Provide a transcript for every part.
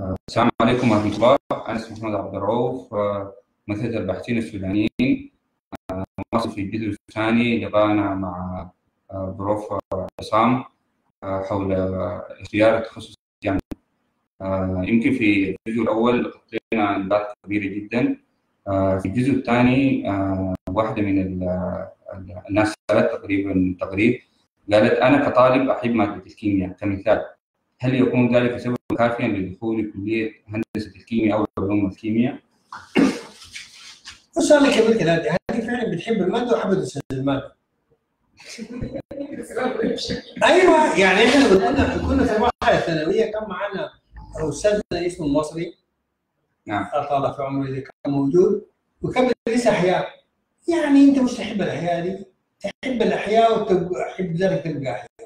السلام عليكم ورحمة الله. أنا اسمي محمد عبد الرؤوف مثل الباحثين السودانيين مواصل في الجزء الثاني لقاءنا مع بروف عصام حول اختيار التخصص الجامعي يمكن في الجزء الأول غطينا نقاط كبيرة جدا. في الجزء الثاني واحدة من الناس سألت تقريبا تقريب قالت أنا كطالب أحب مادة الكيمياء كمثال. هل يكون ذلك سبب كافيا لدخول كلية هندسة الكيمياء أو علوم الكيمياء؟ السؤال اللي قبل كده هذه فعلا بتحب المادة وحابة تسال المادة. أيوه يعني إحنا كنا كنا في المرحله الثانويه كان معنا استاذنا اسمه المصري. نعم. طال في عمري كان موجود وكان بيدرس أحياء. يعني أنت مش تحب الأحياء دي؟ تحب الأحياء وتحب ذلك تبقى احياء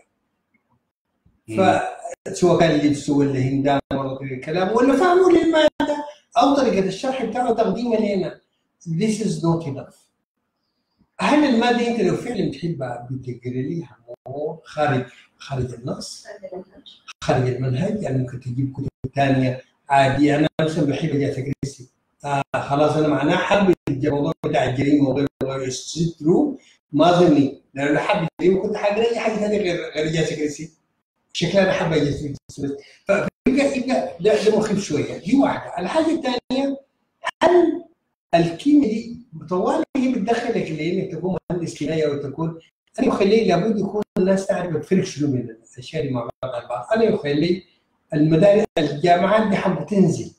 فسواء كان اللبس ولا هندام ولا الكلام ولا فهمه للماده أو طريقة الشرح بتاعه تقديمها لنا. This is not enough. هل المادة أنت لو فعلا بتحبها بتقري لها خارج خارج النص؟ خارج المنهج. يعني ممكن تجيب كتب ثانية عادي. أنا مثلا بحب اجازه كريستي آه خلاص أنا معناه حابب الموضوع بتاع الجريمة وغيره وغيره ترو ما ظني لأنه لو حابب الجريمة كنت حاقرا أي حاجة ثانية غير غير كريستي شكلها كريستي فيبقى يبقى ده, ده مخيف شوية. دي واحدة. الحاجة الثانية هل الكيمياء دي طوال هي بتدخلك لانك تكون مهندس كيمياء وتكون أنا يخلي لابد يكون الناس تعرف الفرق شنو بين الأشياء اللي مع بعض أنا يخلي المدارس الجامعات دي حابة تنزل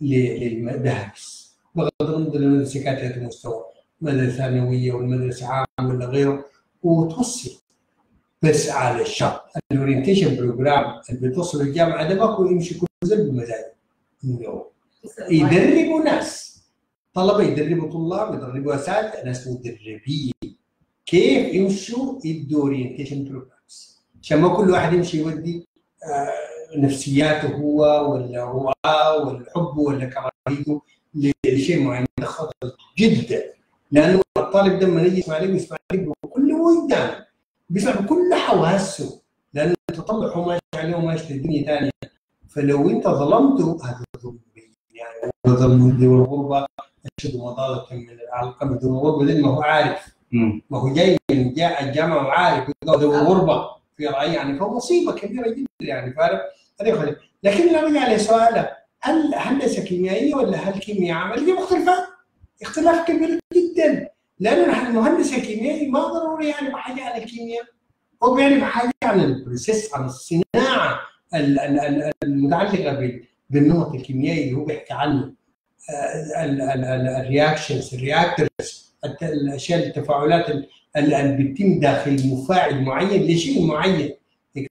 للمدارس. بغض النظر المدرسة كانت المستوى مدرسة ثانويه ولا مدرسه عامة ولا غيره وتوصل. بس على الشرط ال orientation program اللي بتوصل الجامعة ده ما يمشي كل زول بمزاجه انه يدربوا ناس. طلبة يدربوا طلاب يدربوا أساتذة ناس مدربين. كيف يمشوا يدوا orientation programs عشان ما كل واحد يمشي يودي آه نفسياته هو ولا هو ولا حبه ولا كراهيته لشيء معين. خطر جدا. لأنه الطالب ده لما يجي يسمع لك يسمع لك بكل وجدان بيسمع بكل حواسه. لأن التطلع هو ماشي عليه وماشي لدنيا ثانية فلو أنت ظلمته هذا ظلم يعني ظلم ذوي الغربة أشد مضاده من العلاقه من ذوي الغربه لأنه هو عارف. ما هو جاي من جاء الجامعة وعارف. ذوي الغربة في رأيي يعني فهو مصيبة كبيرة جدا يعني فاهم؟ لكن لو رجع لسؤاله هل هندسة كيميائية ولا هل كيمياء عمل دي مختلفات اختلاف كبير جدا. نحن المهندس الكيميائي ما ضروري يعرف حاجة عن الكيمياء. هو بيعرف حاجة عن ال process عن الصناعة المتعلقة بالنمط الكيميائي اللي هو بيحكي عنه. ال reactions ال reactors الأشياء التفاعلات اللي بتتم داخل مفاعل معين لشيء معين.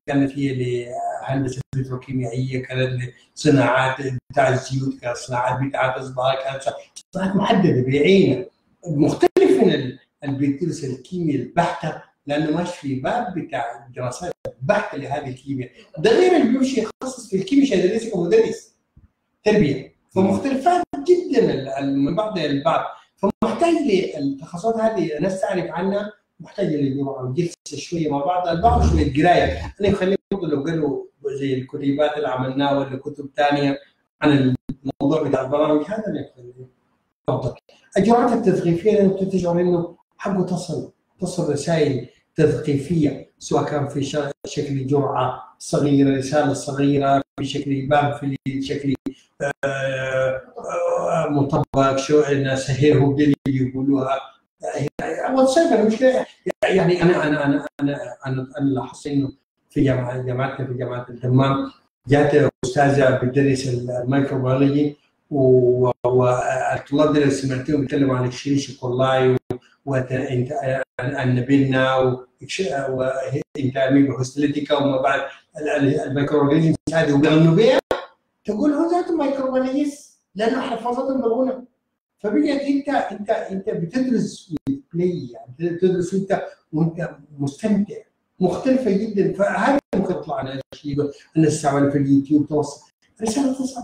كانت هي لهندسة بتروكيميائيه كانت لصناعات بتاع الزيوت كانت صناعات بتاعت الصباغ كانت صناعات محددة بعينها. مختلف من اللي بيدرس الكيمياء البحتة لأنه ماشي في باب بتاع دراسات بحتة لهذه الكيمياء. ده غير اللي بيمشي يتخصص في الكيمياء عشان يدرسها كمدرس تربية. فمختلفات جدا من بعض البعض. فمحتاج للتخصصات هذه الناس تعرف عنها محتاجه لجماعه جلسة شوية مع بعض البعض شوية قراية. أنا يخليهم برضه لو قالوا زي الكتيبات اللي عملناها ولا كتب ثانية عن الموضوع بتاع البرامج هذا اللي افضل الجرعات التثقيفية انت تشعر أنه حقه تصل تصل رسائل تثقيفية سواء كان في شكل جرعة صغيرة رسالة صغيرة في شكل بامفلي شكل مطبق شو الناس هيرو اللي يقولوها. واتساب المشكلة يعني أنا أنا أنا أنا أنا, أنا لاحظت إنه في جامعه جامعتنا في جامعة الدمام جات أستاذة بتدرس الميكروبيولوجي. والطلاب اللي سمعتهم بيتكلموا عن الشيش كولاي والنبيلنا وانتامي بهوستليتيكا وما بعد الميكروبيولوجي هذه وبيغنوا بها تقول هو ذات الميكروبيولوجيست لأنه حفظتهم بالغنى. فبقيت انت انت أنت بتدرس بلاي يعني بتدرس انت وأنت مستمتع. مختلفة جدا. فهذا ممكن تطلع على شيء نستعمل في اليوتيوب توصل. رسالة تصل.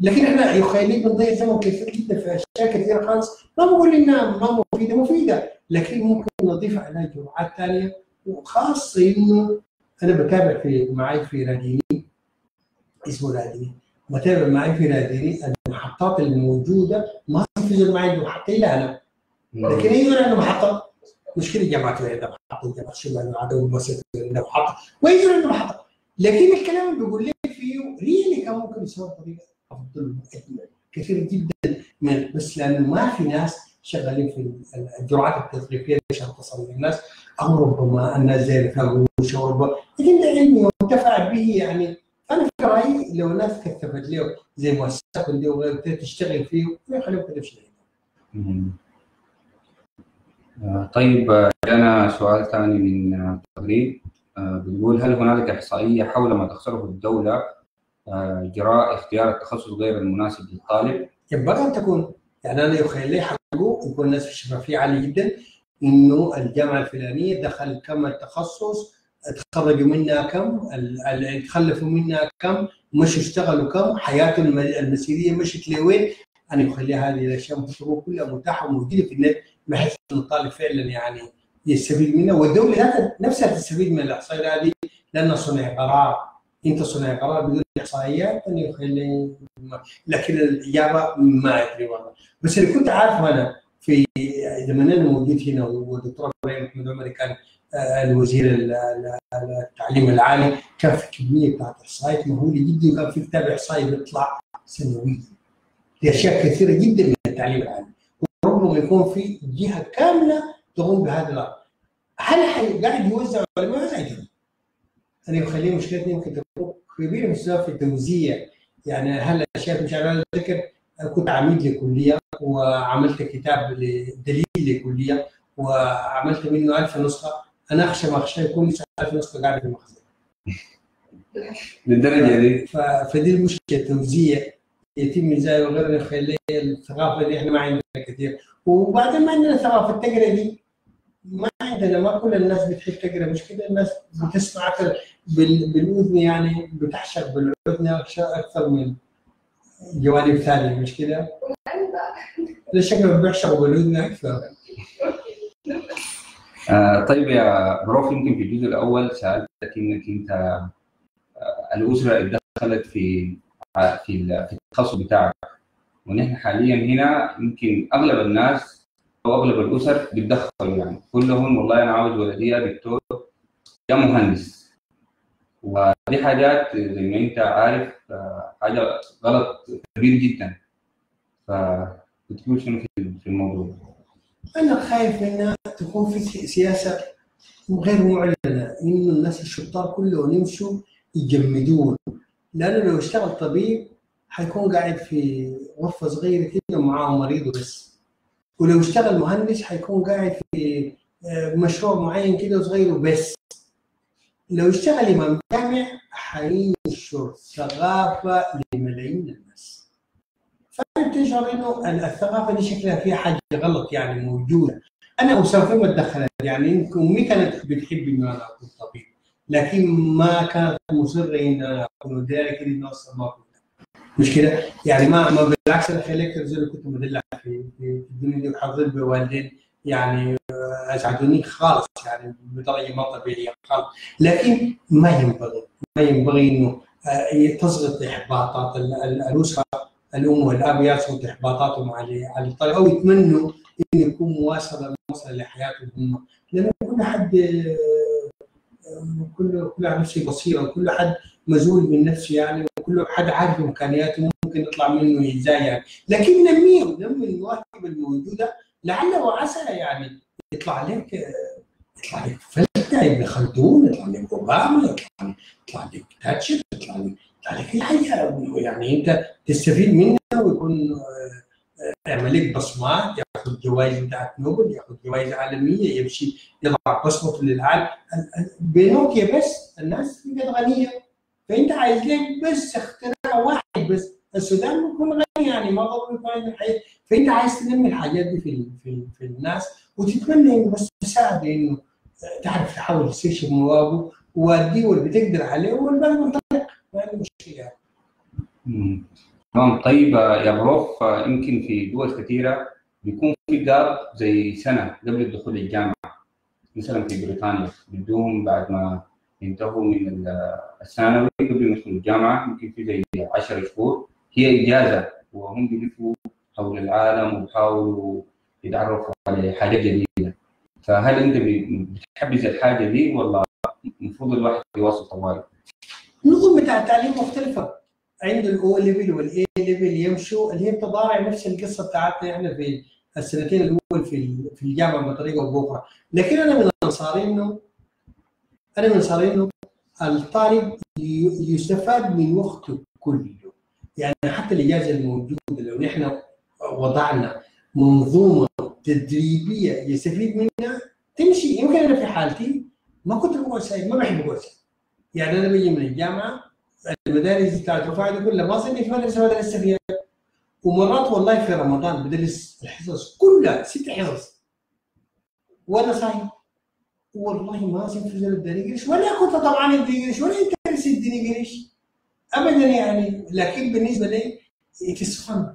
لكن إحنا يخيلين بنضيع زمن كثير جدا في اشياء كثيرة خالص. ما بقول إنها ما مفيدة مفيدة لكن ممكن نضيف عليها جرعات ثانية وخاصه إنه أنا بتابع في معي في راديني اسمه راديني. متابع معي في نادري المحطات الموجودة. ما تنفذ معي المحطة إلا أنا. لكن هي عنده محطه مشكلة جامعه عنده محطة جامعه الشمال بس عنده محطه عنده محطه لكن الكلام اللي بيقول لك فيه ريالي كان ممكن يسوي بطريقه أفضل كثير جدا. من بس لأنه ما في ناس شغالين في الجرعات التثقيفيه عشان تصل للناس أو ربما الناس زي الفاروش أو ربما علمي وانتفع به. يعني أنا في رأيي لو الناس كثفت له زي مؤسسات دي وغيرها تشتغل فيه ما يخليهم مم. آه، طيب آه، جانا سؤال ثاني من آه، التغريد آه، بيقول هل هنالك إحصائية حول ما تخسره الدولة آه، جراء اختيار التخصص غير المناسب للطالب؟ ينبغي أن تكون يعني أنا يخيل لي حقه يكون الناس في الشفافية عالية جدا إنه الجامعة الفلانية دخل كم التخصص تخرجوا منها كم تخلفوا منها كم مش اشتغلوا كم حياتهم الم- المسيرية مشت لوين؟ أنا يخلي هذه الأشياء المفروض كلها متاحة وموجودة في النت بحيث إن الطالب فعلا يعني يستفيد منها. والدولة نفسها تستفيد من الاحصائيات هذه لأنها صنع قرار انت صنع قرار بدون احصائيات أنا يخلي لكن الإجابة ما أدري والله. بس اللي كنت عارفه أنا في زماننا موجود هنا والدكتور إبراهيم محمد عمري كان آه، الوزير ال- ال- التعليم العالي. كان في كمية بتاعت إحصائيات مهولة جدا وكان في كتاب إحصائي بيطلع سنويا. لاشياء كثيرة جدا من التعليم العالي. وربما يكون في جهة كاملة تقوم بهذا الأمر. هل قاعد يوزع ولا ما يوزع؟ أنا يخليه مشكلتنا يمكن كبيره السبب في التوزيع يعني هل الاشياء مش على ذكر كنت عميد لكلية وعملت كتاب دليل لكلية وعملت منه ألف نسخة. أنا أخشى ما أخشى يكون لسه 1000 نسخة قاعدة في المخزن. للدرجة دي؟ فدي المشكلة التوزيع يتم إزاي وغيره يخلي الثقافة دي؟ إحنا ما عندنا كثير وبعدين ما عندنا ثقافة التقرا دي. ما عندنا ما كل الناس بتحب تقرا مش كده؟ الناس بتسمع بالاذن يعني بتحشر بالاذن أكثر من جوانب ثانية مش كده؟ ده شكله بيعشقوا بالاذن أكثر. آه، طيب يا بروف يمكن في الجزء الأول سألتك إنك أنت آه، الأسرة اللي دخلت في آه، في ال- في التخصص بتاعك. ونحن حاليا هنا يمكن أغلب الناس أو أغلب الأسر بيتدخلوا يعني. كلهم والله أنا عاوز ولدي يا دكتور يا مهندس. ودي حاجات زي ما أنت عارف آه، حاجة غلط كبير جدا. فبتقول شنو في الموضوع؟ أنا خايف إنها تكون في سي- سياسة غير معلنة انه الناس الشطار كلهم يمشوا يجمدون. لأنه لو اشتغل طبيب حيكون قاعد في غرفة صغيرة كده ومعاه مريض بس. ولو اشتغل مهندس حيكون قاعد في آه، مشروع معين كده صغير وبس. لو اشتغل امام جامع حينشر ثقافة لملايين الناس. فانت تشعر انه الثقافة دي شكلها فيها حاجة غلط يعني موجودة. أنا اسافر تدخلت يعني يمكن امي كانت بتحب إنه أنا أكون طبيب لكن ما كانت مصرة إن أنا أكون ذلك انه أصلا ما مش كده؟ يعني ما ما بالعكس أنا خليك زي كنت مدلع في الدنيا دي وحظيت بوالدين. يعني آه، أسعدوني خالص يعني بدرجه ما طبيعيه خالص لكن ما ينبغي ما ينبغي إنه آه، تصغط إحباطات ال- ال- الأسرة الأم والأب يصغط إحباطاتهم على على الطريق أو يتمنوا انه يكون مواصلة مواصلة لحياتهم. هم لأن كل حد آه، كل كل نفسه بصيره وكل حد مزول من نفسه يعني وكل حد عارف إمكانياته ممكن يطلع منه إزاي يعني. لكن نميه نمي المواهب الموجودة لعل وعسى يعني يطلع لك يطلع لك فلتة ابن خلدون يطلع لك اوباما يطلع لك يطلع لك تاتشر يطلع لك يطلع لك حاجة يعني انت تستفيد منها ويكون آه، آه، يعمل لك بصمات ياخذ جوائز بتاعت نوبل ياخذ جوائز عالمية يمشي يضع بصمته للعالم ال- ال- بنوكيا بس الناس بقت غنية. فأنت عايز لك بس اختراع واحد بس. السودان بيكون يعني ما يكون عنده الحياة. فأنت عايز تنمي الحاجات دي في في, في الناس وتتمنى إنه بس تساعد إنه آه، تعرف تحاول تستكشف مواهبه والدول بتقدر عليه والباقي منطلق. ما عنده مشكلة مم. تمام. طيب آه، يا بروف آه، يمكن في دول كثيرة بيكون في جاب زي سنة قبل الدخول الجامعة مثلا في بريطانيا بدوهم بعد ما ينتهوا من ال- الثانوي قبل ما يدخلوا الجامعة يمكن في زي 10 10 شهور. هي إجازة وهم بيلفوا حول العالم وبيحاولوا يتعرفوا على حاجات جديدة. فهل أنت بتحبذ الحاجة دي ولا المفروض الواحد يواصل طوالي؟ النظم بتاع التعليم مختلفة. عند ال O level وال A level يمشوا اللي هي بتضارع نفس القصة بتاعتنا إحنا في السنتين الأول في في الجامعة بطريقه أو بأخرى. لكن أنا من انصاري انه أنا من انصاري إنه الطالب يستفاد من وقته كله. يعني حتى الاجازه الموجوده لو نحن وضعنا منظومة تدريبية يستفيد منها تمشي. يمكن أنا في حالتي ما كنت بقعد سايق ما بحب سايق يعني أنا بجي من الجامعة المدارس بتاعت رفاعي كلها ما صرني في مدرسة ما درست فيها. ومرات والله في رمضان بدرس الحصص كلها ست حصص. وأنا صايم. والله ما في زول اداني قرش ولا كنت طبعا ادي قرش ولا أنت اديني قرش ابدا يعني لكن بالنسبة لي اتس فن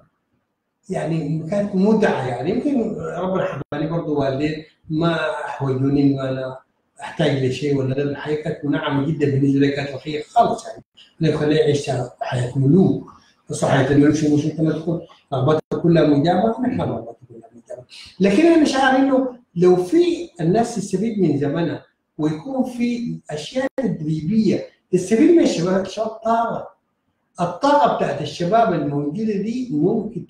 يعني كانت متعه يعني. يمكن ربنا حباني برضه والدين ما أحوجوني إنه أنا أحتاج لشيء ولا لا الحياة كانت منعمة جدا. بالنسبة لي كانت رخيصه خالص يعني. أنا خليني اعيش حياه ملوك. بس حياه الملوك مش أنت ما تكون رغبتك كلها مجابه أنا كان رغبتي كلها مجابه لكن أنا شعر إنه لو في الناس تستفيد من زمنها ويكون في أشياء تدريبية تستفيد من الشباب الطاقه الطاقة بتاعت الشباب الموجودة دي ممكن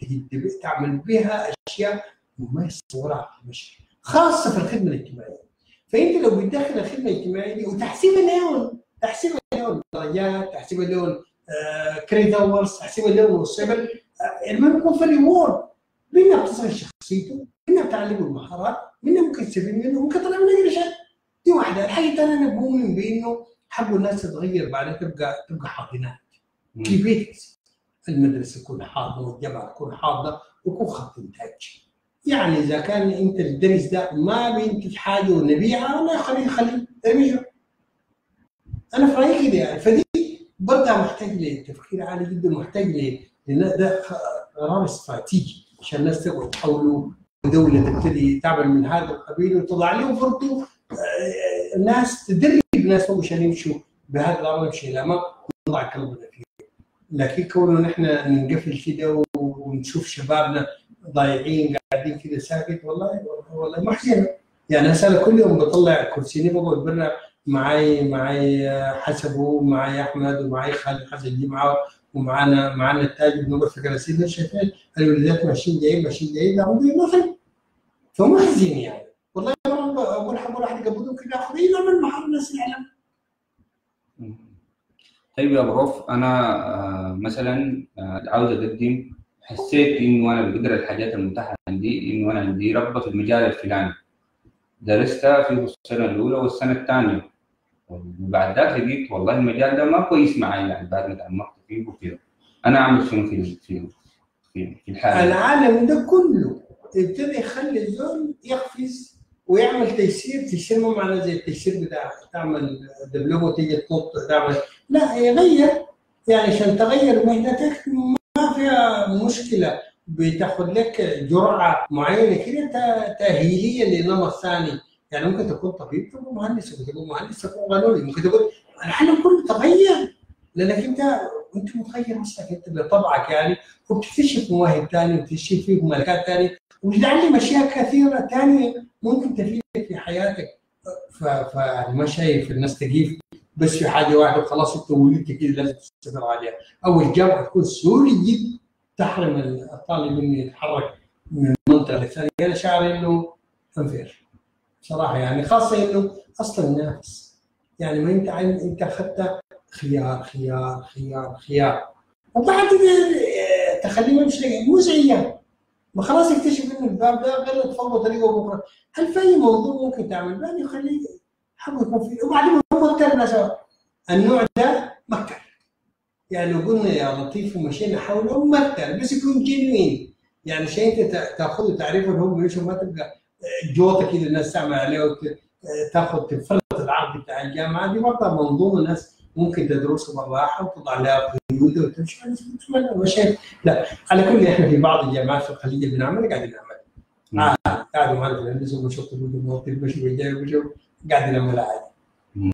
تعمل بها أشياء ما يتصورها مش خاصة في الخدمة الاجتماعية. فأنت لو بتدخل الخدمة الاجتماعية دي وتحسيبها لهم تحسيبها لهم درجات تحسيبها لهم credit hours تحسيبها لهم مستقبل المهم يكون في reward منها بتصل شخصيته منها بتعلمه المهارات منها ممكن تستفيد منه ممكن تطلع منه قرشات دي واحدة. الحاجة الثانية أنا بؤمن بإنه حبوا الناس تتغير بعدين تبقى تبقى حاضنات. كيف المدرسة تكون حاضنه والجامعة تكون حاضنة ويكون خط إنتاج. يعني إذا كان أنت الدرس ده ما بينتج حاجة ونبيعها الله يخليه خليه ارميه أنا في رأيي كده يعني. فدي برضه محتاج لتفكير عالي جدا محتاج ل ده قرار استراتيجي عشان الناس تقعد تحولوا ودوله تبتدي تعمل من هذا القبيل وتضع لهم برضه الناس تدرب الناس عشان يمشوا بهذا الأمر يمشي الامام ونضع كلامنا فيه. لكن كونه نحن ننقفل كده ونشوف شبابنا ضايعين قاعدين كده ساكت والله والله محزنه يعني هسه كل يوم بطلع كرسيني بقعد برا معي معي حسبه معي أحمد ومعي خالد حسن الجمعه ومعنا معنا التاج بن عمر في كراسي شايفين الولادات ماشيين جايين ماشيين جايين لا ما في فمحزن يعني. والله قبضهم كده اخرين من محل الناس الاعلام طيب يا بروف أنا مثلا عاوز أقدم حسيت إنه أنا بقدر الحاجات المتاحة عندي إنه أنا عندي رغبة في المجال الفلاني. درستها في السنة الأولى والسنة الثانية. وبعد ذاك لقيت والله المجال ده ما كويس معي يعني بعد ما تعمقت فيه وكذا أنا أعمل شنو في في في, الحالة؟ العالم ده كله ابتدى يخلي الزول يقفز. ويعمل تيسير تيسير ما معناه زي التيسير بتاع تعمل دبلومه تيجي تنط تعمل لا يغير. يعني عشان تغير مهنتك ما فيها مشكلة. بتاخذ لك جرعة معينة كده تأهيلية لنمط ثاني يعني ممكن تكون طبيب تكون مهندس ممكن تكون مهندس تكون قانوني ممكن تكون العالم كله تغير. لأنك انت أنت متغير نفسك أنت بطبعك يعني. وبتكتشف مواهب ثانية وبتكتشف ملكات ثانية وبتتعلم أشياء كثيرة ثانية ممكن تفيدك في حياتك. ف ف ما شايف الناس تقيف بس في حاجة واحدة وخلاص انت ولدت كده لازم تستمر عليها. أو الجامعة تكون سهوله جدا تحرم الطالب انه يتحرك من منطقه للثانيه أنا شاعر إنه انفير صراحة يعني خاصة إنه أصلا نافس. يعني ما أنت عن أنت أخذت خيار خيار خيار خيار. وبعد تخليه يمشي مزعجه ما خلاص يكتشف إنه الباب ده غلط فوق طريقه بكره هل في أي موضوع ممكن تعمل؟ باب يخليه حاول يكون فيه. وبعدين هو مكتر سوا النوع ده مكتر يعني لو قلنا يا لطيف ومشينا حوله مكتر بس يكون جنوين يعني شيء أنت تأخذه تعرفه هو بيمشي ما تبقى جوطه كده الناس تعمل عليه تأخذ تفرط العقد بتاع الجامعة. دي برضه منظومه الناس ممكن تدرسها بالراحة وتضع لها قيود وتمشي. مشي لا على كل إحنا في بعض الجامعات في الخليج بنعمل قاعدين نعمل. آه قاعدوا معنا في الهندسه وبنشوف الموظف مشي وجاي وجاي قاعد نعمل عادي.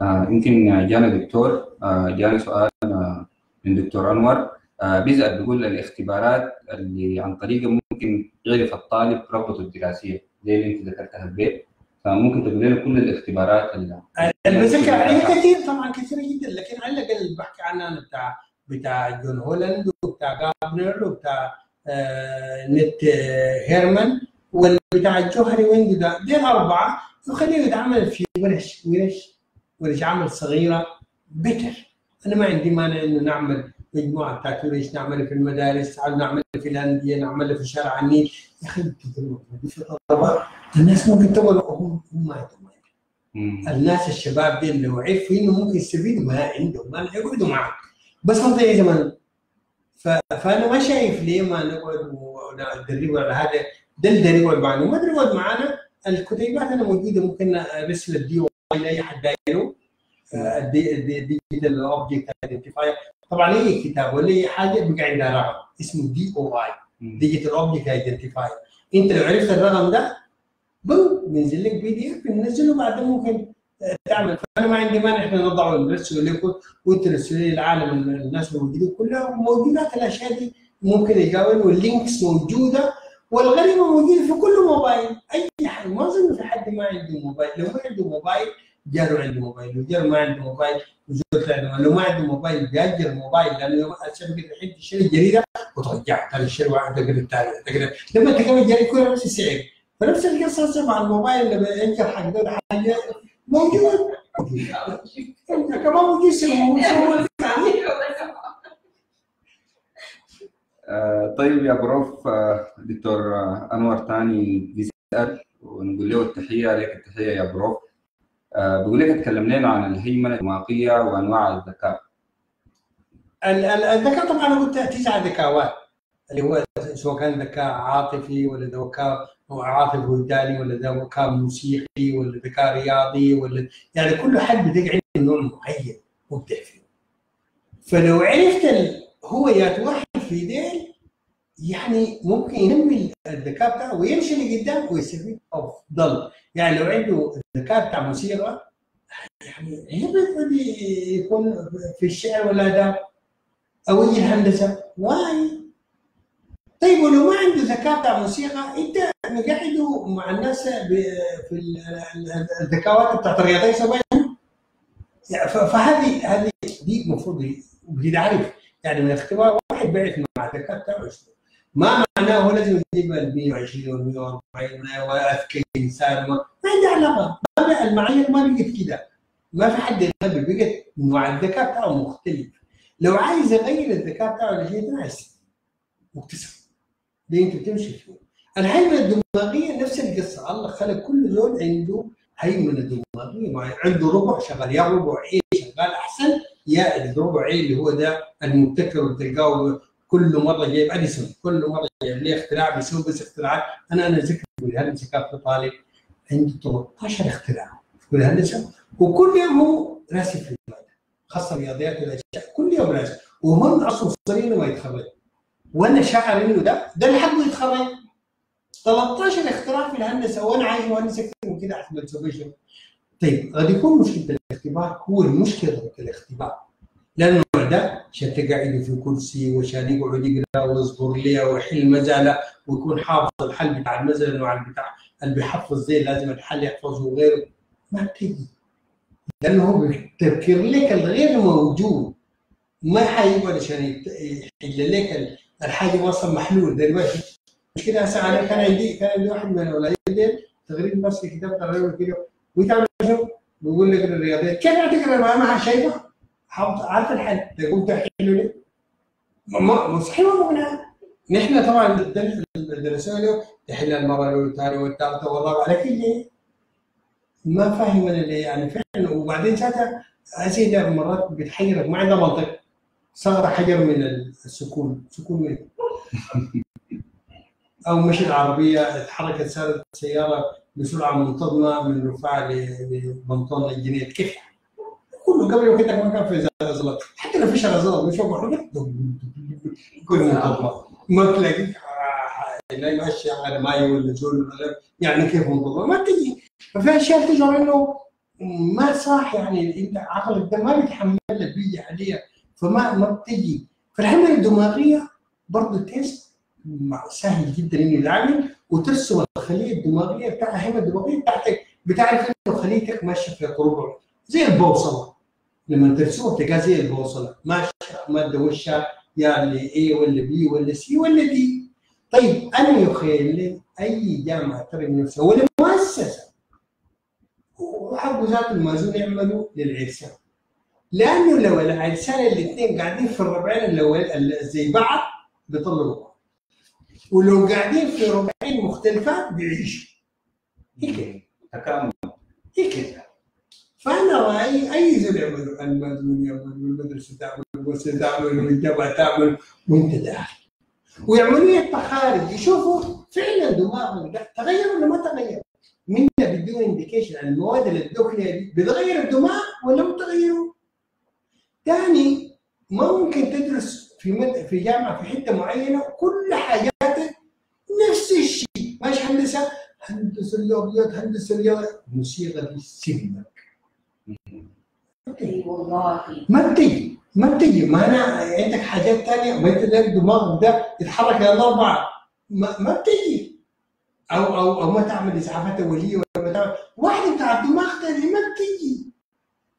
آه يمكن جانا دكتور آه جانا سؤال آه من دكتور أنور. آه، بيسال بيقول الاختبارات اللي عن طريقها ممكن يعرف الطالب رغبته الدراسية. زي اللي أنت ذكرتها البيت. فممكن تقول لنا كل الاختبارات اللي البذكر عليها كثير طبعا كثيرة جدا لكن على الأقل بحكي عنها أنا بتاع بتاع جون هولاند وبتاع جابنر وبتاع آه نت آه هيرمان والبتاع الجوهري ويندو ده. دي الاربعه وخليه يتعمل في ورش ورش ورش عمل صغيرة بتر أنا ما عندي مانع إنه نعمل مجموعه بتاعت ورش نعملها في المدارس نعملها في الأندية نعملها في شارع النيل. يا أخي في الناس ممكن تقول هم ما عندهم. الناس الشباب دي اللي عرفوا إنه ممكن يستفيدوا ما عندهم ما يقعدوا معك بس ما زي زمان. ف- فأنا ما شايف ليه ما نقعد وندربه على هذا. ده اللي يقعد معنا ما يقعد معنا الكتيبات أنا موجودة ممكن أرسل ال DOI لاي حد دايره. ال digital object identifier طبعا اي كتاب؟ ولا اي حاجة بقى عندها رقم؟ اسمه DOI. digital object identifier انت لو عرفت الرقم ده بم بينزل لك PDF بننزله بعدين ممكن تعمل. فأنا ما عندي مانع إحنا نضعه نرسله لكم وترسلوا لي العالم الناس الموجودين كلها وموجودات الأشياء دي ممكن يجاوب وال links موجودة والغريبه موجودة في كل موبايل. أي حد ما أظن في حد ما عنده موبايل. لو ما عنده موبايل جاره عنده موبايل وجاره ما عنده موبايل وزوجته عنده لو ما عنده موبايل بيأجر موبايل لأنه الشبكه الحين تشتري جريده وترجعها ثاني تشتري واحد تقرا الثاني تقرا لما تقرا الجريده كلها نفس السعر فنفس القصة مع الموبايل لما يأجر حق دول حاجة موجود كمان موجود آه، طيب يا بروف آه، دكتور آه، أنور ثاني بيسال ونقول له التحية لك التحية يا بروف. بيقول لك اتكلم لنا عن الهيمنة الدماغية وأنواع الذكاء. ال- ال- الذكاء طبعا قلت تسع ذكاوات اللي هو سواء كان ذكاء عاطفي ولا ذكاء عاطفي وجداني ولا ذكاء موسيقي ولا ذكاء رياضي ولا يعني كل حد بتقعد عنده نوع معين مبدع فيه. فلو عرفت الهويات واحد في ديل يعني ممكن ينمي الذكاء بتاعه ويمشي لقدام ويستفيد أفضل. يعني لو عنده الذكاء بتاع موسيقى يعني يبغى يكون في الشعر والاداب أو يجي الهندسة. واي. طيب ولو ما عنده ذكاء بتاع موسيقى إنت مقعده مع الناس في ال- ال- الذكاوات بتاعت الرياضيه يعني فهذه هذه دي المفروض يعرف يعني من اختبار واحد بيعرف مع الذكاء بتاعه. ما معناه هو لازم يجيب ال 120 وال 140 واذكى إنسان ما عنده علاقة. المعايير ما بقت كده. ما في حد يغبي بقت مع الذكاء بتاعه مختلف. لو عايز يغير الذكاء بتاعه لشيء ناس مكتسب. دي أنت بتمشي فيه. الهيمنه الدماغية نفس القصة. الله خلق كل زول عنده هيمنة دماغية. عنده ربع شغال. يا ربع إيه شغال أحسن يا الربع إيه اللي هو ده المبتكر وتلقاه كل مرة جايب اديسون كل مرة جايب لي اختراع؟ بيسوي بس اختراعات أنا أنا ذكر في الهندسه كان في طالب عنده 13 اختراع. في الهندسه وكل يوم هو راسي في الماده خاصة الرياضيات والاشياء كل يوم راسي. وهم أصلا صغيرين ما يتخرج وأنا شاعر إنه ده ده حقه يتخرج. 13 اختراع في الهندسة. وأنا عايز مهندس أكثر من كده احمد شنو؟ طيب قد يكون مشكلة الاختبار؟ هو المشكلة في الاختبار. لأنه ده عشان تقعده في كرسي وعشان يقعد يقرأ ويصبر لي ويحل مساله ويكون حافظ الحل بتاع المساله إنه بتاع اللي بيحفظ زي لازم الحل يحفظه وغيره. ما بتجي لأنه هو بيبتكر لك الغير موجود. ما حيقعد عشان يحل لك الحاجة أصلا محلول. دلوقتي مش كده هسه أنا كان عندي كان عندي واحد من الأولاد تقريبا نفس الكتاب تقريبا كده. ويتعمل شنو؟ بيقول لك الرياضيات كيف تقرأ ما شايفه؟ حافظ عارف الحل؟ تقوم تحله لي ما مستحيل ما مقنع نحن طبعا الدرسوه له تحل المرة والثانية والثالثة والرابعة لكن ليه؟ ما فاهم أنا ليه يعني فعلا. وبعدين ساعتها اسئله مرات بتحيرك ما عندها منطق. صغر حجر من السكون سكون من أو مشي العربيه اتحركت سيارة بسرعة منتظمة من رفاع لمنطقة الجنيه كيف؟ يعني؟ كله قبل وقتك ما كان في زلط حتى لو في شغل مش هو كل منتظمه ما تلاقيك لا يمشي على ماي ولا زول. يعني كيف منتظمه ما تجي. ففي أشياء تشعر إنه ما صح. يعني إنت عقلك ده ما بيتحمل البيئه الحاليه فما ما بتجي. فالحمله الدماغية برضه تيست سهل جدا إنه يتعامل وترسم الخلية الدماغية بتاع الحمله الدماغية بتاعتك. بتعرف إنه خليتك ماشية في طرق زي البوصلة. لما تلقاها زي البوصله ماشيه ماده وشها يعني اي ولا بي ولا سي ولا دي طيب أنا يخيل لي أي جامعة ترى نفسها ولا مؤسسة. وحق وزاره المازون يعملوا للعرسان. لأنه لو العرسان الاثنين قاعدين في الربعين الأول ال- زي بعض بيطلعوا ولو قاعدين في ربعين مختلفات بيعيشوا. هيك. تكامل. هيك. فانا رايي اي زول يعمل المازون يعمل والمدرسة تعمل والمؤسسه تعمل والجامعة تعمل وانت داخل. ويعملوا التخارج. يشوفوا فعلا دماغهم ده تغير ولا ما تغير؟ منا بدون indication عن المواد اللي ادوك بتغير الدماغ ولا ما بتغيره؟ ثاني ممكن تدرس في مد... في جامعة في حتة معينة كل حاجاتك نفس الشيء. ماشي هندسة؟ هندسة الرياضيات هندسة الرياضيات موسيقى اي والله ما بتجي ما بتجي ما أنا عندك حاجات ثانية ما ده الدماغ ده يتحرك الأربعة. ما, ما بتجي أو أو أو ما تعمل إسعافات أولية ولا ما تعمل. واحدة بتاع الدماغ ثانية ما بتجي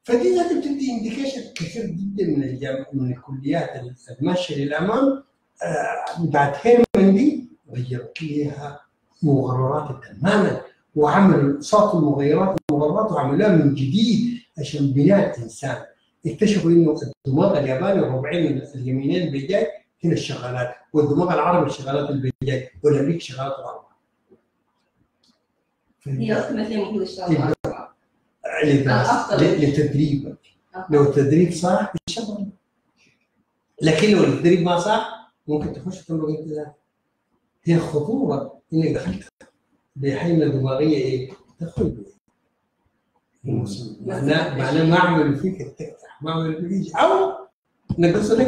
فدي ذات بتدي indication كثير جدا من الجامعة من الكليات الماشيه للأمام. آه بعد هيرمان دي غيرت لها مقررات تماما. وعملوا صاروا المغيرات المقررات وعملوها من جديد عشان بناء الإنسان. اكتشفوا إنه الدماغ الياباني الربعين اليمينين البيجاي هنا الشغالات والدماغ العربي الشغالات البيجاي والأمريكي شغالات الاربعه. هي أصلا مثل المفروض يشتغل لدراسة- ل- لتدريب. لو التدريب صح بالشغل لكن لو التدريب ما صح ممكن تخش تمرق انت. هي الخطوره إنك دخلت بحيمه دماغيه إيه؟ تدخل بيه. معناه معناه ما أعمل فيك التفتح ما أعمل فيك أو نقص لك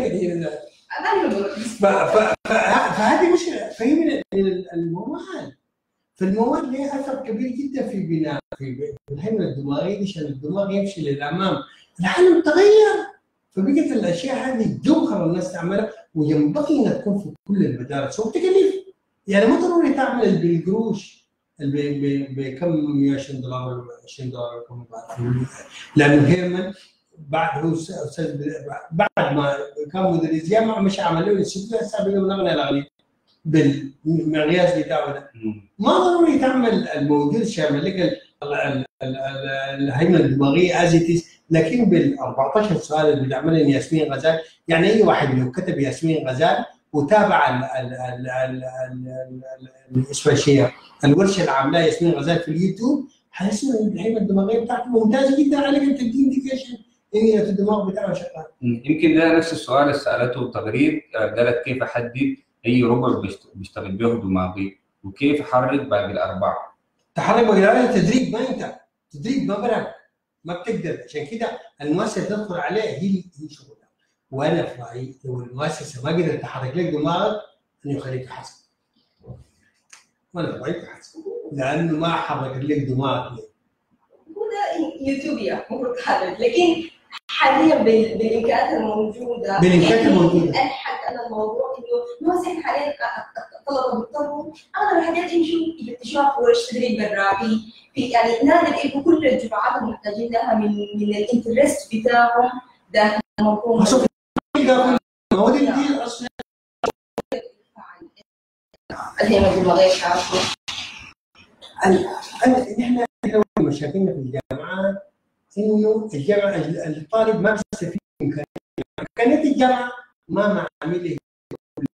فهذه مشكله فهي من المواد فالمواد لها أثر كبير جدا في بناء في الحمله الدماغية عشان الدماغ يمشي للأمام. العالم تغير. فبقت الأشياء هذه جوهر الناس تعملها وينبغي انها تكون في كل المدارس. وبتكلف. يعني مو ضروري تعمل بالقروش بكم 120 دولار ولا 20 دولار ولا كم بعد لأنه هيرمان بعد هو بعد ما كان مدرس جامعه مش عمل له السبت هسه بقى من اغنى الاغنياء بالمقياس بتاعه ما ضروري تعمل الموجود شامل لك ال- ال- ال- ال- ال- الهيمنه الدماغيه از لكن بال 14 سؤال اللي بتعملهم ياسمين غزال يعني اي واحد لو كتب ياسمين غزال وتابع ال ال الورشة اللي عاملاها ياسمين غزال في اليوتيوب حيسمع الهيمنه الدماغية بتاعته ممتازة جدا عليك أنت تدي انديكيشن ان الدماغ بتاعه شغال يمكن ده نفس السؤال اللي سألته تغريد آه، قالت كيف احدد أي ربع بيشت- بيشتغل به دماغي؟ وكيف أحرك باقي الأربعة؟ تحرك وقرايه تدريب ما أنت تدريب ما ما بتقدر. عشان كده المؤسسة تدخل عليه هي هي شغلها. وأنا في رأيي لو المؤسسة ما قدرت تحرك لك دماغك انه يخليك تحاسب وأنا في رايي تحاسب لأنه ما حرك لك دماغك ليه؟ هو ده يوتيوبيا المفروض تحرك لكن حاليا بال- بالامكانيات الموجودة. بالإمكانيات يعني الموجودة. الحق أنا الموضوع إنه ما زي حاليا الطلبة بيضطروا. أغلب الحاجات يمشوا يفتشوها في ورش تدريب برا في يعني نادر يلقوا كل الجرعات اللي محتاجين لها من من الانترست بتاعهم داخل المنظومه وصف تلقى كل المواد دي أصلا الهيمة الدماغيه بتاعتهم ال- ال- نحن إحنا مشاكلنا في الجامعات إنه الجامعة الطالب ما بيستفيد من امكانيات الجامعة ما معاملة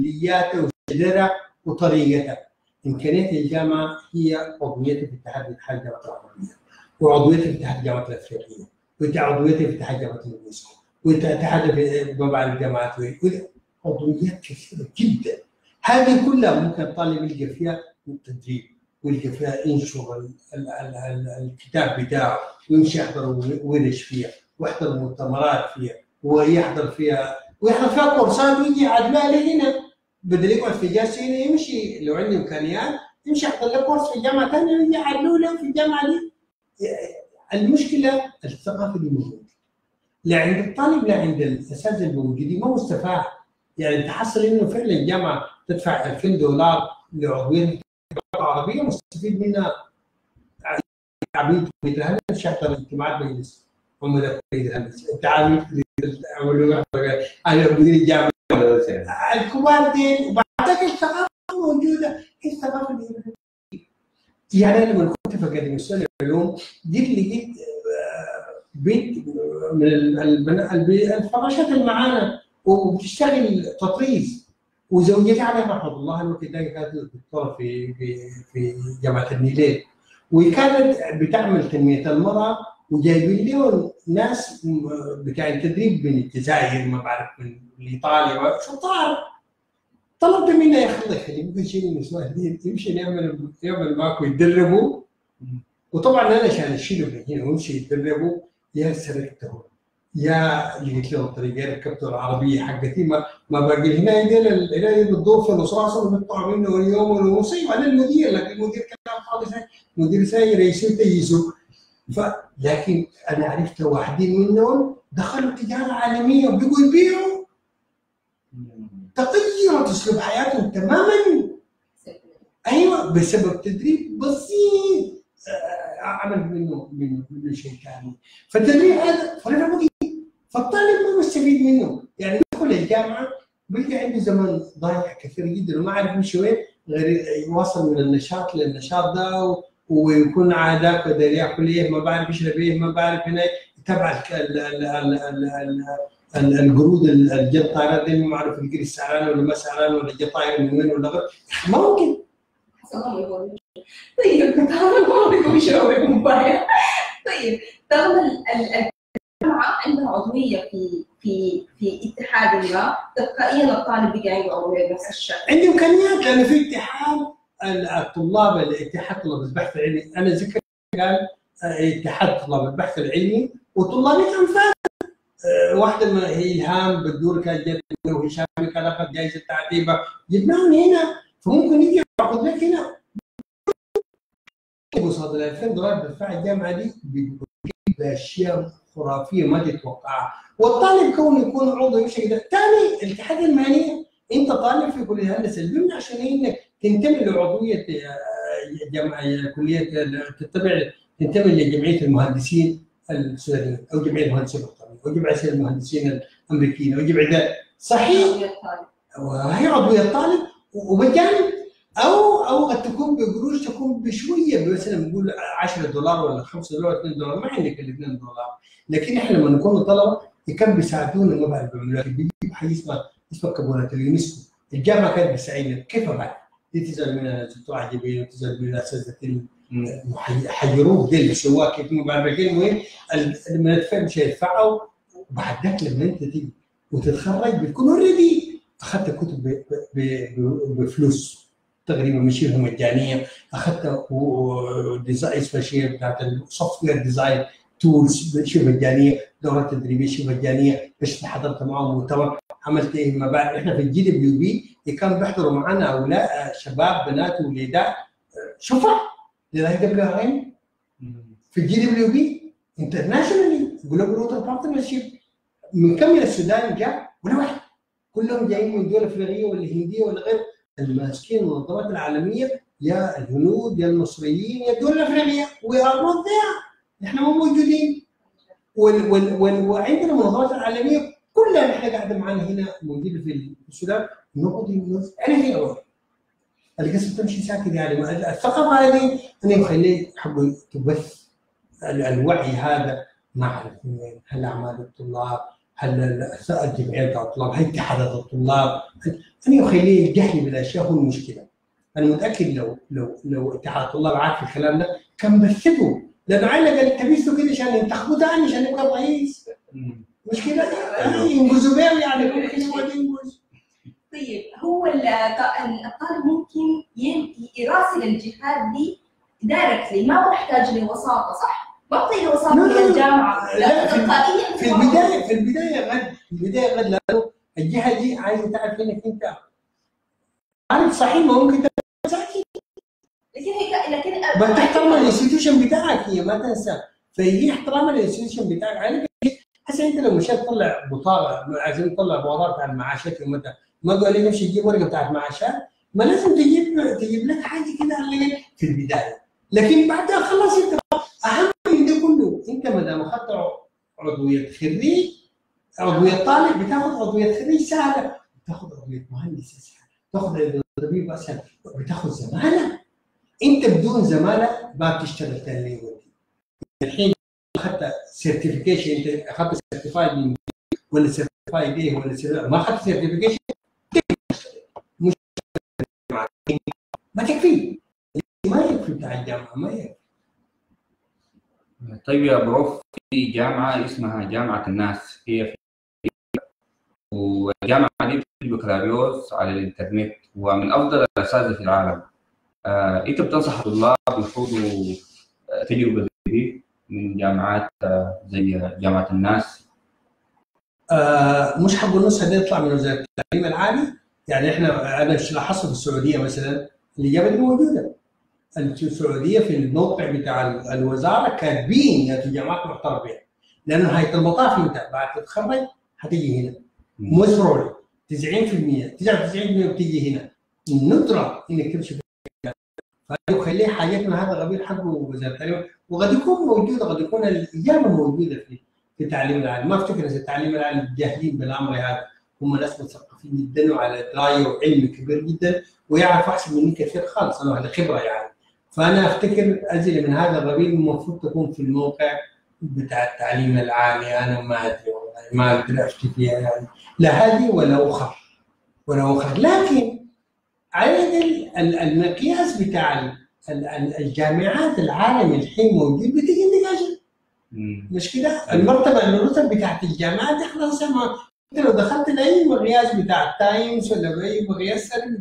كلياتها وشجرها وطريقتها. امكانيات الجامعة هي عضويتها في اتحاد اتحاد الجامعات العربية وعضويتها في اتحاد الجامعات الأفريقية وعضويتها في اتحاد جامعات اليونسكو في بعض الجامعات عضويات كثيرة جدا. هذه كلها ممكن الطالب يلقى فيها تدريب ويلقى فيها ينشر ال- ال- ال- ال- الكتاب بتاعه ويمشي يحضر ورش فيها ويحضر مؤتمرات فيها ويحضر فيها ويحضر فيها كورسات ويجي عدلها لهنا بدل يقعد في جالسة هنا يمشي لو عنده إمكانيات يمشي يحضر له كورس في جامعة ثانية ويجي يعدلوا له في الجامعة دي المشكلة الثقافة دي موجودة. لا عند الطالب لا عند الاساتذه الموجودين ما مستفاح يعني تحصل إنه فعلا الجامعة تدفع 2000 دولار لعضويه العربيه مستفيد منها عميد كليه الهندسة يحضر اجتماعات مجلس عملاء كليه الهندسة. كليه أنا مدير الجامعة. الكبار دي وبعدك الثقافة موجودة. الثقافة دي يعني أنا لما كنت في أكاديمية العلوم جيت لقيت آه، بنت من الفراشات اللي معانا وبتشتغل تطريز. وزوجتي عليها رحمه الله الوقت ده كانت دكتوره في في في جامعة النيلين وكانت بتعمل تنمية المرأة وجايبين لهم ناس بتاع التدريب من الجزائر ما بعرف من إيطاليا. شطار طلبت منها يا أخي الله يخليك دي يمشي يعمل يعمل معكم يتدربوا وطبعا أنا عشان أشيله من هنا ويمشي يتدربوا يا سرقتهم يا لقيت له طريقة ركبت العربية حقتي ما ما باقي هنا هنا بالضوء في الرصاصه وبيقطعوا منه اليوم والمصيبه أنا المدير لكن المدير فاضي ساي- مدير ساي رئيسي تيزو ف لكن أنا عرفت واحدين منهم دخلوا تجارة عالمية وبقوا يبيعوا. تغيرت أسلوب حياتهم تماما. أيوه بسبب تدريب بسيط. آه، عمل منه منه منه شيء ثاني. فالتدريب هذا مهم فالطالب ما مستفيد منه. يعني يدخل الجامعة بيلقى عنده زمن ضايع كثير جدا وما عارف يمشي وين غير يواصل من النشاط للنشاط ده ويكون عادات بدل ياكل إيه ما بعرف يشرب إيه ما بعرف هنا ال- القرود ال- الجت دي ما اعرف القرد سعران ولا ما سعران ولا جت طاير من وين ولا غير. ما ممكن. طيب يشربوا كوبايه طيب طالما ال- ال- الجامعة عندها عضويه في في اتحاد ما تلقائيا الطالب بقى عضويه بنفس الشكل عندي امكانيات لأنه في اتحاد ال- الطلاب الاتحاد طلاب البحث العلمي. أنا ذكر قال آه، اتحاد طلاب البحث العلمي. وطلابيه انفاس آه، واحدة من إلهام بدور كانت جت وهشام كان أخذ جائزه تعذيبه جبناهم هنا فممكن يجي ياخذ لك هنا. قصاد ال 2000 دولار بدفع الجامعة دي بتجيب أشياء خرافية ما تتوقعها والطالب كونه يكون عضو يمشي كده ثاني الاتحاد المهنيه انت طالب في كلية الهندسه البنية عشان إنك تنتمي لعضوية آه، جامعه كلية تتبع تنتمي لجمعية المهندسين السودانيين أو جمعية المهندسين الوطنيين أو جمعية المهندسين الأمريكيين أو جمعية صحيح؟ وهي عضوية الطالب. وبجانب أو أو قد تكون بقروش تكون بشوية مثلا نقول 10 دولار ولا 5 دولار 2 دولار ما عندك ال 2 دولار. لكن إحنا لما نكون طلبة كان بيساعدونا؟ ما بعرف. بيعملوا بيجيب حاجة اسمها اسمها كابونات اليونسكو. الجامعة كانت بتساعدنا. كيف بعد؟ دي تزعل من الدكتور عجيبين وتزعل من الاساتذه حيروك دي اللي سواها كيف ما بعرف كيف المهم ال- من الدفع مش هيدفعوا وبعد ذاك لما أنت تيجي وتتخرج بتكون already أخذت كتب بفلوس. تقريبا مش شبه مجانيه أخذت design اسمها شيء بتاعت ال software design tools شبه مجانيه دورات تدريبية شبه مجانيه بس حضرت معهم مؤتمر. عملت إيه؟ ما بعد إحنا في ال GWP كانوا بيحضروا معنا أولاد شباب بنات ووليدات شفع لل IWM في ال GWP internationally Global Water Partnership من كم من السودان جاء ولا واحد. كلهم جايين من دول أفريقية ولا هنديه ولا غير الماسكين المنظمات العالمية يا الهنود يا المصريين يا الدول الأفريقية we are not إحنا مو موجودين. وال وال وال وعندنا المنظمات العالميه كلها نحن قاعدة معنا هنا موجودة في السودان. nobody knows anything about. القصة تمشي ساكت يعني الثقافه هذه أنا يخلي حبوا تبث ال- الوعي هذا ما اعرف منين هل أعمال الطلاب هل ال- الجمعيات الطلاب؟ هل اتحادات الطلاب؟ أنا يخليه الجهل بالأشياء؟ هو المشكلة. أنا متأكد لو لو لو اتحاد الطلاب عارف الكلام ده كان بثته لأنه علق التبيسه كده عشان ينتخبوا ثاني عشان يبقى رئيس. مش كده ينقذوا بيه يعني. ممكن هو ينقذ طيب هو ال- الطالب ممكن يراسل الجهات دي دايركتلي ما هو يحتاج لوساطة صح؟ ما يعطي وساطه لا، لا، تلقائيا في البدايه في البداية غد في البداية غد لأنه الجهة دي عايزة تعرف إنك أنت عارف صحيح ممكن لكن هي لكن بس تحترم ال institution بتاعك هي ما تنسى. فهي احترام ال institution بتاعك. عليك هسه أنت لو مشيت تطلع بطاقة عايزين نطلع بطاقه بتاعت المعاشات يوم متى ما قال لي نمشي تجيب ورقة بتاعت معاشات؟ ما لازم تجيب تجيب لك حاجة كده على الأقل في البداية. لكن بعدها خلاص أنت أهم انت ما دام اخذت عضوية خريج عضوية طالب بتاخذ عضوية خريج سهلة. بتاخذ عضوية مهندس اسهل تاخذ عضوية طبيب اسهل بتاخذ زمالة. انت بدون زمالة ما بتشتغل ثاني الحين أخذت certification انت أخذت certified من ولا certified إيه ولا ما أخذت certification مش ما تكفي. ما يكفي بتاع الجامعة ما يكفي. طيب يا بروف في جامعة اسمها جامعة الناس. هي في والجامعة دي بكالوريوس على الإنترنت ومن أفضل الأساتذة في العالم. آه، أنت بتنصح الطلاب يخوضوا آه، تجربة دي من جامعات آه، زي جامعة الناس؟ آه مش حق النص ده يطلع من وزارة التعليم العالي؟ يعني إحنا أنا لاحظت في السعودية مثلا الاجابه دي موجوده السعوديه في الموقع بتاع الوزارة كاتبين يا معترف بها لأنه هيئه المطاف انت بعد تتخرج هتيجي هنا. مو ضروري 90% 99% بتيجي هنا. ندرة انك تمشي في فهذا يخليه حاجات من هذا القبيل حقه وزارة التعليم. وقد يكون موجوده قد يكون الاجابه موجودة في في التعليم العالي ما افتكر إذا التعليم العالي جاهلين بالأمر هذا. هم ناس مثقفين جدا وعلى دراية وعلم كبير جدا. ويعرفوا أحسن مني كثير خالص. أنا على خبرة يعني. فأنا أفتكر اسئله من هذا القبيل المفروض تكون في الموقع بتاع التعليم العالي أنا ما أدري والله ما أقدر أفتي فيها يعني. لا هذه ولا أخرى ولا أخرى. لكن ال- المقياس بتاع ال- ال- ال- الجامعات العالمي الحين موجود بتجي أجل مم. مش كده؟ المرتبة الرتب بتاعت الجامعات خلاص انت لو دخلت لأي مقياس بتاع التايمز ولا بأي مقياس ثاني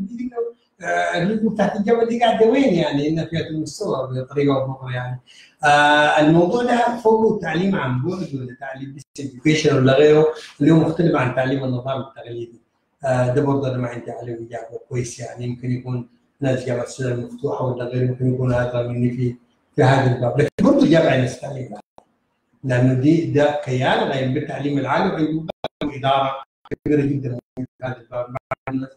آه، الرتبه بتاعت الجامعة دي قاعدة وين يعني؟ انها في المستوى بطريقة أو بأخرى يعني. آه الموضوع ده فوق تعليم عن بعد ولا تعليم education ولا غيره اللي هو مختلف عن تعليم النظام التقليدي. آه ده برضه أنا ما عندي عليه إجابة كويس يعني يمكن يكون ناس جامعه السودان المفتوحه ولا غيره ممكن يكون هذا مني في في هذا الباب لكن برضه جامعه ناس تعليم لأنه دي ده كيان غير بالتعليم العالي وعنده اداره كبيرة جدا في هذا الباب مع الناس.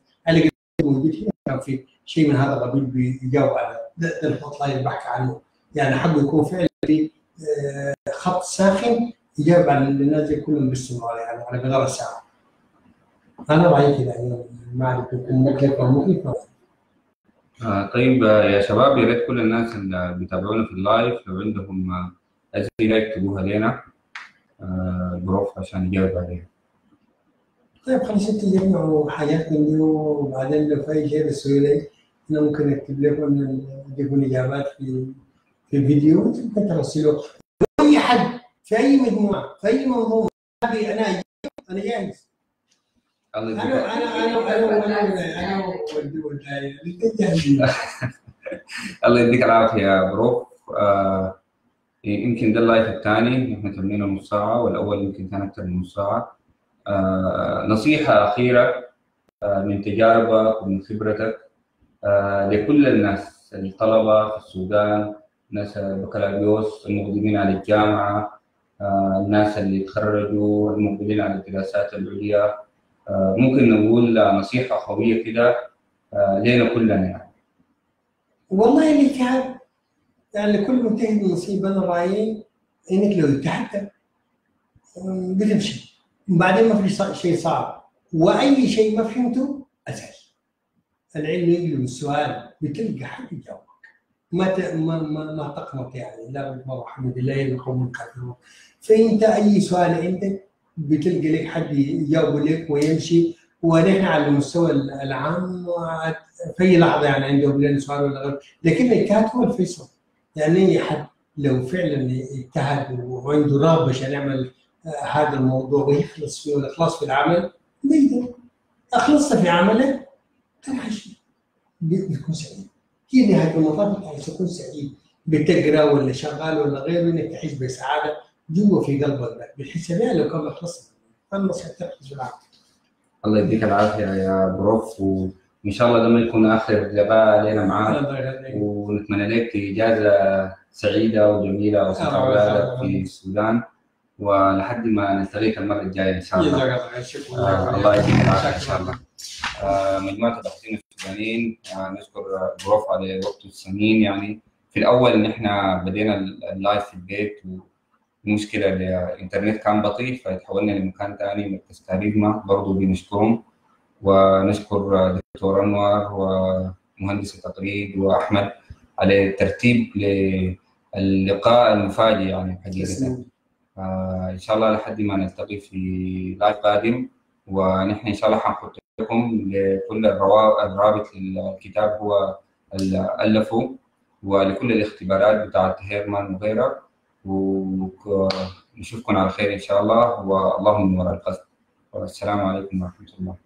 موجود هنا كان في شيء من هذا القبيل بيجاوب على الخط اللي بحكي عنه يعني حقه يكون فعلا في آه، خط ساخن يجاوب على الناس دي كلهم باستمرار يعني على مدار الساعة. أنا رأيي كذا يعني ما أعرف انك لك مخيفه آه، طيب آه، يا شباب يا ريت كل الناس اللي بيتابعونا في اللايف لو عندهم آه، أسئلة يكتبوها لنا البروف عشان يجاوب عليها. طيب خلاص انت جمعوا حاجات من دي وبعدين لو في اي شيء بتسوي لي أنا ممكن اكتب لكم تجيبون اجابات في في فيديو ممكن ترسلوه اي حد في اي مجموعه في اي منظومه هذه أنا أنا جاهز الله أنا أنا أنا أنا أنا الله يديك العافية يا بروف آه، يمكن ده ال live الثاني نحن تمرينه نص ساعة والأول يمكن كان أكثر من نص ساعة آه، نصيحة أخيرة آه، من تجاربك ومن خبرتك آه، لكل الناس الطلبة في السودان ناس البكالوريوس المقدمين على الجامعة آه، الناس اللي تخرجوا المقبلين على الدراسات العليا. آه، ممكن نقول نصيحة قوية كده آه، لنا كلنا. يعني والله الاجتهاد يعني لكل مجتهد نصيب أنا رايي إنك لو اجتهدت أم، بتمشي بعدين ما في شيء صعب. وأي شيء ما فهمته اسهل العلم يقلب السؤال بتلقى حد يجاوبك. ما. ما ما, ما تقنط يعني. لا محمد الله القوم الكافرون فإنت أي سؤال عندك بتلقى لك حد يجاوب لك ويمشي. ونحن على المستوى العام في اي لحظة يعني عنده بلين سؤال ولا غير. لكن الاجتهاد هو الفيصل يعني أي حد لو فعلا اجتهد وعنده رغبة عشان يعمل هذا الموضوع ويخلص فيه والاخلاص في العمل. بيقدر أخلصت في عملك تنحش بتكون سعيد. هي نهاية المطاف انت عايز تكون سعيد. بتقرأ ولا شغال ولا غيره انك تحس بسعادة. جوا في قلبك بتحس بها لو كان خلصت خلص في العمل. الله يديك العافية يا بروف. وإن شاء الله ده ما يكون آخر لقاء لنا معاك. ونتمنى لك إجازة سعيدة وجميلة وسترة في السودان. ولحد ما نلتقيك المرة الجاية إن شاء الله. جزاك الله خير شكرا آه الله يديك العافيه إن شاء الله. آه مجموعة الباحثين السودانيين آه نشكر بروف على وقته الثمين يعني. في الأول إن إحنا بدينا ال live في البيت ومشكلة الإنترنت كان بطيء فتحولنا لمكان ثاني مركز كاريزما برضه بنشكرهم. ونشكر دكتور أنور ومهندس التقريب وأحمد على الترتيب للقاء المفاجئ يعني حقيقة. آه ان شاء الله لحد ما نلتقي في live قادم ونحن إن شاء الله حنحط لكم لكل الروا- الرابط للكتاب هو ألفه ولكل الاختبارات بتاعت هيرمان وغيرها. ونشوفكم على خير إن شاء الله والله من وراء القصد. والسلام عليكم ورحمة الله.